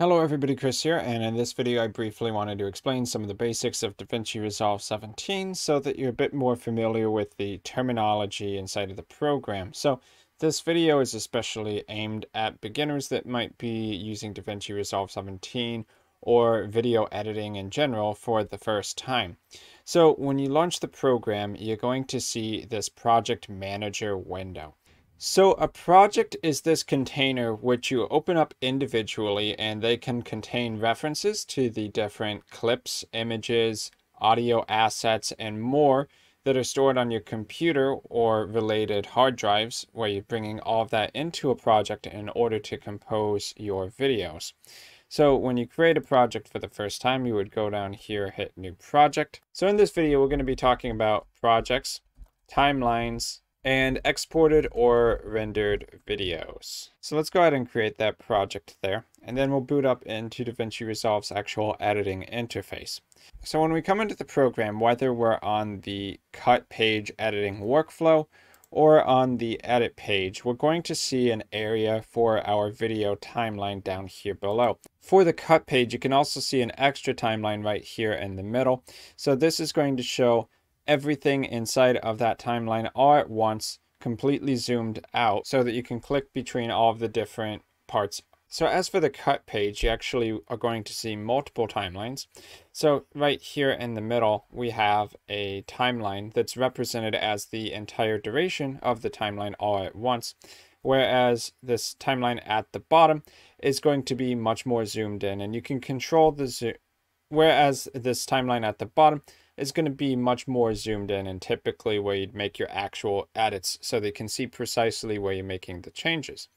Hello everybody, Chris here, and in this video I briefly wanted to explain some of the basics of DaVinci Resolve 17 so that you're a bit more familiar with the terminology inside of the program. So this video is especially aimed at beginners that might be using DaVinci Resolve 17 or video editing in general for the first time. So when you launch the program, you're going to see this project manager window. So a project is this container which you open up individually and they can contain references to the different clips, images, audio assets, and more that are stored on your computer or related hard drives where you're bringing all of that into a project in order to compose your videos. So when you create a project for the first time, you would go down here, hit new project. So in this video, we're going to be talking about projects, timelines, and exported or rendered videos. So let's go ahead and create that project there. And then we'll boot up into DaVinci Resolve's actual editing interface. So when we come into the program, whether we're on the cut page editing workflow or on the edit page, we're going to see an area for our video timeline down here below. For the cut page, you can also see an extra timeline right here in the middle. So this is going to show everything inside of that timeline all at once, completely zoomed out so that you can click between all of the different parts. So as for the cut page, you actually are going to see multiple timelines. So right here in the middle, we have a timeline that's represented as the entire duration of the timeline all at once. Whereas this timeline at the bottom is going to be much more zoomed in and you can control the zoom. Whereas this timeline at the bottom is going to be much more zoomed in and typically where you'd make your actual edits so they can see precisely where you're making the changes.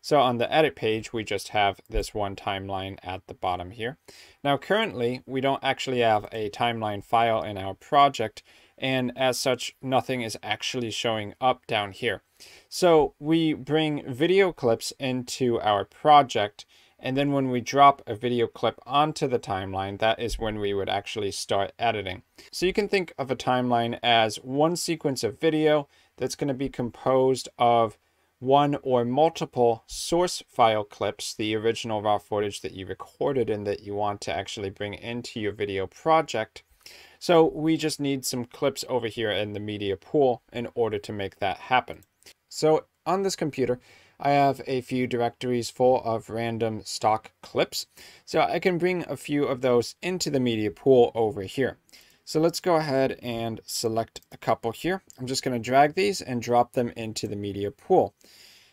So on the edit page, we just have this one timeline at the bottom here. Now currently, we don't actually have a timeline file in our project, and as such, nothing is actually showing up down here. So we bring video clips into our project, and then when we drop a video clip onto the timeline, that is when we would actually start editing. So you can think of a timeline as one sequence of video that's going to be composed of one or multiple source file clips, the original raw footage that you recorded and that you want to actually bring into your video project. So we just need some clips over here in the media pool in order to make that happen. So on this computer, I have a few directories full of random stock clips. So I can bring a few of those into the media pool over here. So let's go ahead and select a couple here. I'm just going to drag these and drop them into the media pool.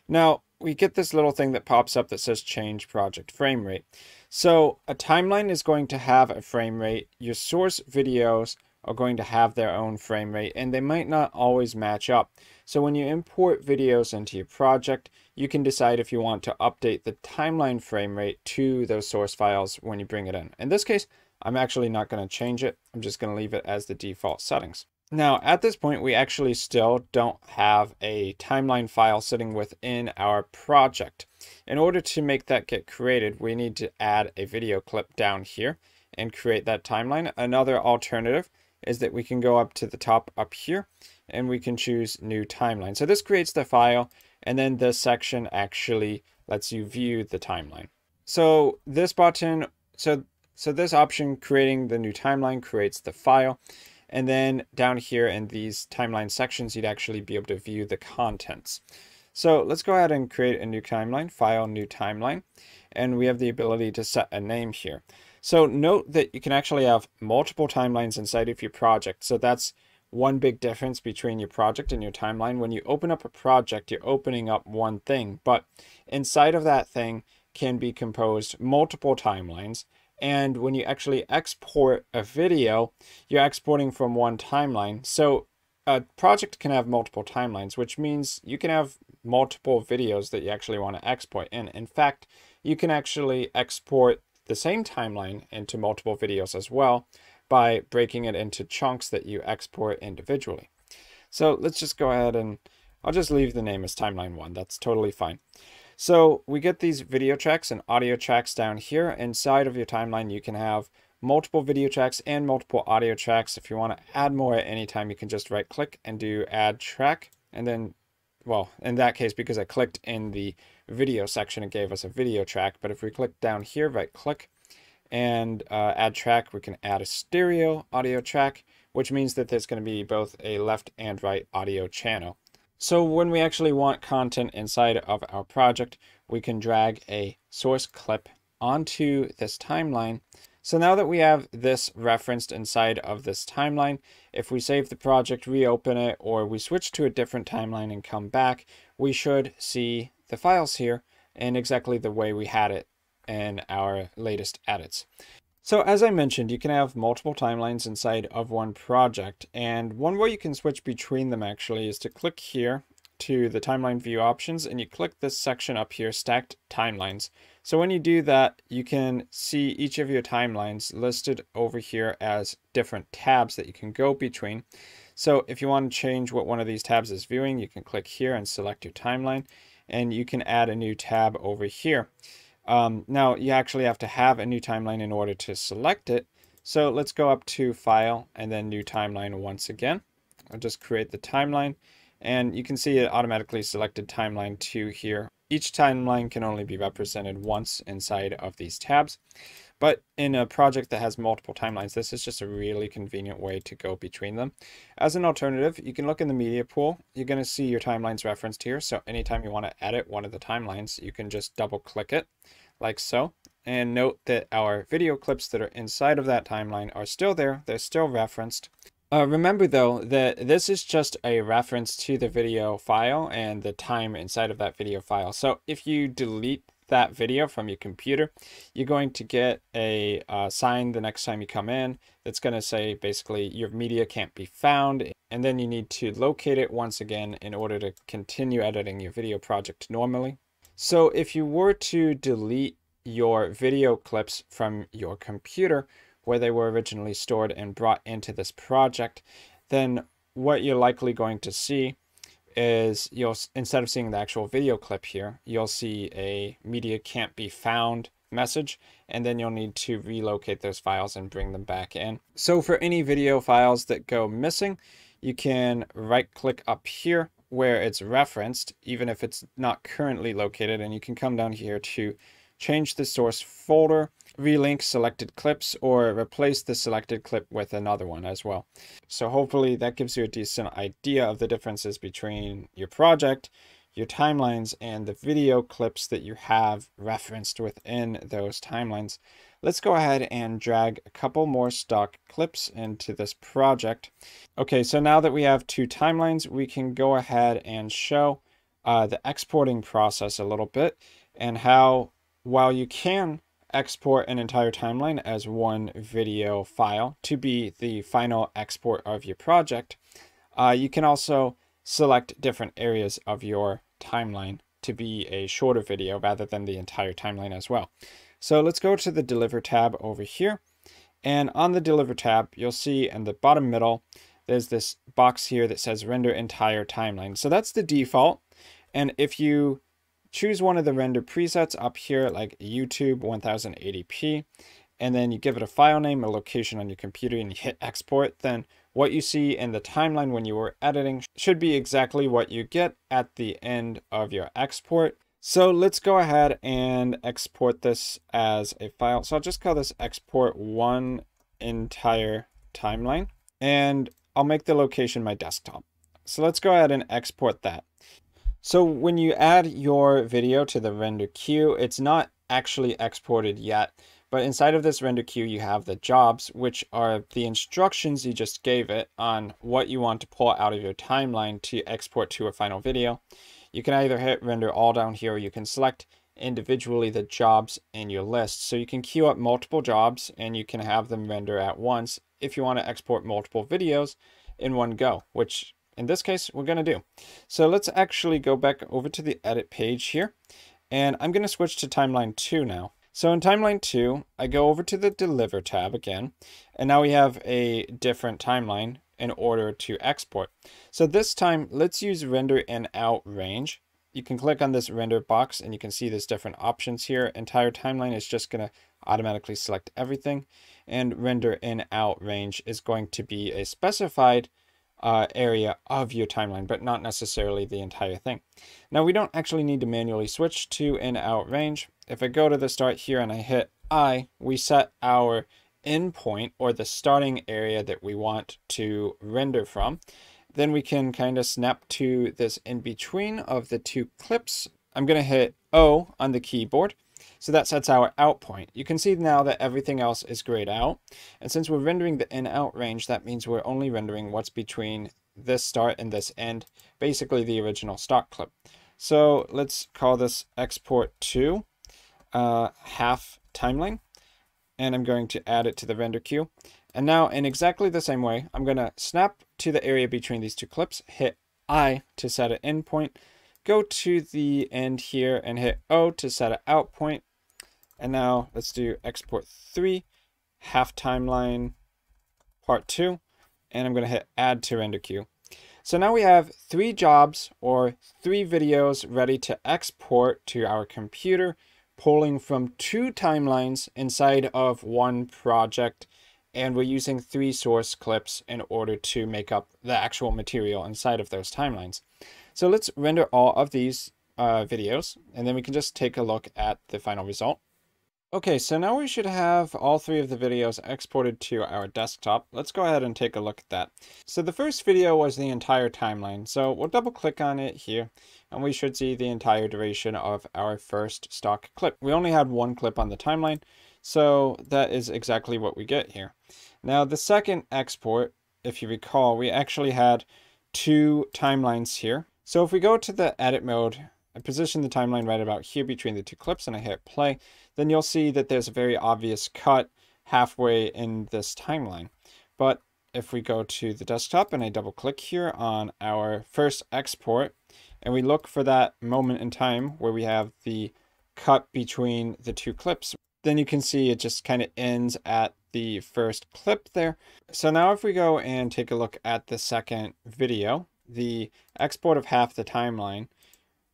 Now, we get this little thing that pops up that says change project frame rate. So a timeline is going to have a frame rate. Your source videos are going to have their own frame rate and they might not always match up. So when you import videos into your project, you can decide if you want to update the timeline frame rate to those source files when you bring it in. In this case, I'm actually not going to change it. I'm just going to leave it as the default settings. Now, at this point, we actually still don't have a timeline file sitting within our project. In order to make that get created, we need to add a video clip down here and create that timeline. Another alternative is that we can go up to the top up here and we can choose new timeline. So this creates the file and then this section actually lets you view the timeline. So this button, so, so this option creating the new timeline creates the file. And then down here in these timeline sections, you'd actually be able to view the contents. So let's go ahead and create a new timeline, file new timeline, and we have the ability to set a name here. So note that you can actually have multiple timelines inside of your project. So that's one big difference between your project and your timeline. When you open up a project, you're opening up one thing, but inside of that thing can be composed multiple timelines. And when you actually export a video, you're exporting from one timeline. So a project can have multiple timelines, which means you can have multiple videos that you actually want to export. in. in fact, you can actually export the same timeline into multiple videos as well by breaking it into chunks that you export individually. So let's just go ahead and I'll just leave the name as timeline one. That's totally fine. So we get these video tracks and audio tracks down here. Inside of your timeline, you can have multiple video tracks and multiple audio tracks. If you want to add more at any time, you can just right click and do add track. And then, well, in that case, because I clicked in the video section, it gave us a video track. But if we click down here, right click and uh, add track, we can add a stereo audio track, which means that there's going to be both a left and right audio channel. So when we actually want content inside of our project, we can drag a source clip onto this timeline. So now that we have this referenced inside of this timeline, if we save the project, reopen it, or we switch to a different timeline and come back, we should see the files here in exactly the way we had it in our latest edits. So as I mentioned, you can have multiple timelines inside of one project. And one way you can switch between them actually is to click here to the timeline view options and you click this section up here, stacked timelines. So when you do that, you can see each of your timelines listed over here as different tabs that you can go between. So if you want to change what one of these tabs is viewing, you can click here and select your timeline and you can add a new tab over here. Um, now you actually have to have a new timeline in order to select it. So let's go up to file and then new timeline once again. I'll just create the timeline and you can see it automatically selected timeline 2 here. Each timeline can only be represented once inside of these tabs. But in a project that has multiple timelines, this is just a really convenient way to go between them. As an alternative, you can look in the media pool. You're going to see your timelines referenced here. So anytime you want to edit one of the timelines, you can just double click it like so. And note that our video clips that are inside of that timeline are still there. They're still referenced. Uh, remember though that this is just a reference to the video file and the time inside of that video file. So if you delete that video from your computer, you're going to get a uh, sign the next time you come in that's going to say basically your media can't be found. And then you need to locate it once again in order to continue editing your video project normally. So if you were to delete your video clips from your computer, where they were originally stored and brought into this project, then what you're likely going to see is you'll instead of seeing the actual video clip here, you'll see a media can't be found message, and then you'll need to relocate those files and bring them back in. So for any video files that go missing, you can right click up here where it's referenced, even if it's not currently located, and you can come down here to change the source folder, relink selected clips, or replace the selected clip with another one as well. So hopefully that gives you a decent idea of the differences between your project, your timelines, and the video clips that you have referenced within those timelines. Let's go ahead and drag a couple more stock clips into this project. Okay, so now that we have two timelines, we can go ahead and show uh, the exporting process a little bit and how while you can export an entire timeline as one video file to be the final export of your project, uh, you can also select different areas of your timeline to be a shorter video rather than the entire timeline as well. So let's go to the Deliver tab over here. And on the Deliver tab, you'll see in the bottom middle, there's this box here that says Render Entire Timeline. So that's the default. And if you choose one of the render presets up here like YouTube 1080p and then you give it a file name, a location on your computer and you hit export, then what you see in the timeline when you were editing should be exactly what you get at the end of your export. So let's go ahead and export this as a file. So I'll just call this export one entire timeline and I'll make the location my desktop. So let's go ahead and export that. So when you add your video to the render queue, it's not actually exported yet, but inside of this render queue, you have the jobs, which are the instructions you just gave it on what you want to pull out of your timeline to export to a final video. You can either hit render all down here, or you can select individually the jobs in your list. So you can queue up multiple jobs and you can have them render at once if you want to export multiple videos in one go, which in this case, we're going to do. So let's actually go back over to the edit page here. And I'm going to switch to timeline 2 now. So in timeline 2, I go over to the deliver tab again. And now we have a different timeline in order to export. So this time, let's use render in out range. You can click on this render box and you can see there's different options here. Entire timeline is just going to automatically select everything. And render in out range is going to be a specified uh, area of your timeline, but not necessarily the entire thing. Now we don't actually need to manually switch to in out range. If I go to the start here and I hit I, we set our in point or the starting area that we want to render from. Then we can kind of snap to this in between of the two clips. I'm going to hit O on the keyboard. So that sets our out point. You can see now that everything else is grayed out. And since we're rendering the in out range, that means we're only rendering what's between this start and this end, basically the original stock clip. So let's call this export to uh, half timeline. And I'm going to add it to the render queue. And now in exactly the same way, I'm going to snap to the area between these two clips, hit I to set an in point, go to the end here and hit O to set an out point. And now let's do export 3, half timeline, part 2, and I'm going to hit add to render queue. So now we have three jobs or three videos ready to export to our computer, pulling from two timelines inside of one project. And we're using three source clips in order to make up the actual material inside of those timelines. So let's render all of these uh, videos, and then we can just take a look at the final result. Okay, so now we should have all three of the videos exported to our desktop. Let's go ahead and take a look at that. So the first video was the entire timeline. So we'll double click on it here and we should see the entire duration of our first stock clip. We only had one clip on the timeline, so that is exactly what we get here. Now the second export, if you recall, we actually had two timelines here. So if we go to the edit mode, I position the timeline right about here between the two clips and I hit play, then you'll see that there's a very obvious cut halfway in this timeline. But if we go to the desktop and I double click here on our first export and we look for that moment in time where we have the cut between the two clips, then you can see it just kind of ends at the first clip there. So now if we go and take a look at the second video, the export of half the timeline,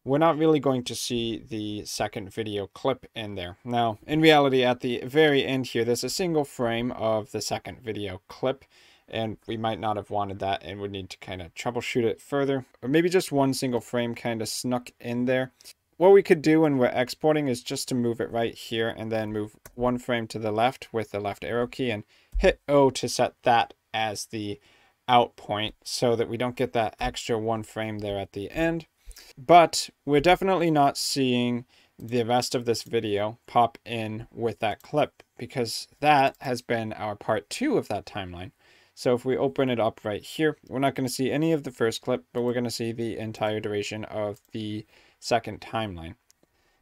we're not really going to see the second video clip in there. Now, in reality, at the very end here, there's a single frame of the second video clip, and we might not have wanted that and would need to kind of troubleshoot it further. Or maybe just one single frame kind of snuck in there. What we could do when we're exporting is just to move it right here and then move one frame to the left with the left arrow key and hit O to set that as the out point so that we don't get that extra one frame there at the end. But we're definitely not seeing the rest of this video pop in with that clip because that has been our part two of that timeline. So if we open it up right here, we're not going to see any of the first clip, but we're going to see the entire duration of the second timeline.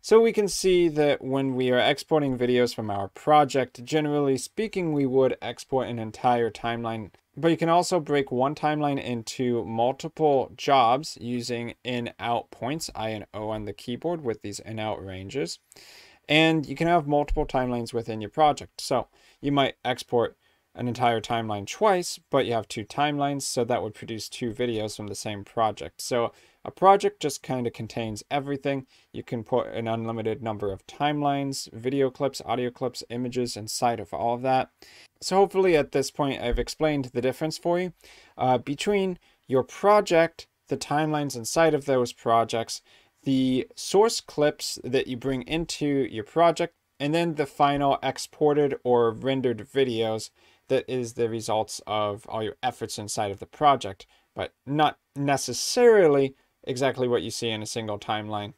So we can see that when we are exporting videos from our project, generally speaking, we would export an entire timeline but you can also break one timeline into multiple jobs using in-out points, I and O on the keyboard with these in-out ranges. And you can have multiple timelines within your project. So you might export an entire timeline twice, but you have two timelines, so that would produce two videos from the same project. So a project just kind of contains everything. You can put an unlimited number of timelines, video clips, audio clips, images inside of all of that. So hopefully at this point I've explained the difference for you uh, between your project, the timelines inside of those projects, the source clips that you bring into your project, and then the final exported or rendered videos that is the results of all your efforts inside of the project, but not necessarily exactly what you see in a single timeline.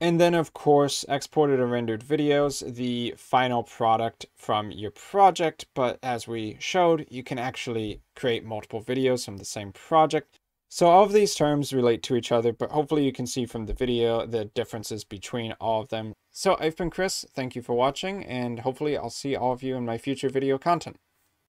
And then, of course, exported and rendered videos, the final product from your project. But as we showed, you can actually create multiple videos from the same project. So all of these terms relate to each other, but hopefully you can see from the video the differences between all of them. So I've been Chris, thank you for watching, and hopefully I'll see all of you in my future video content.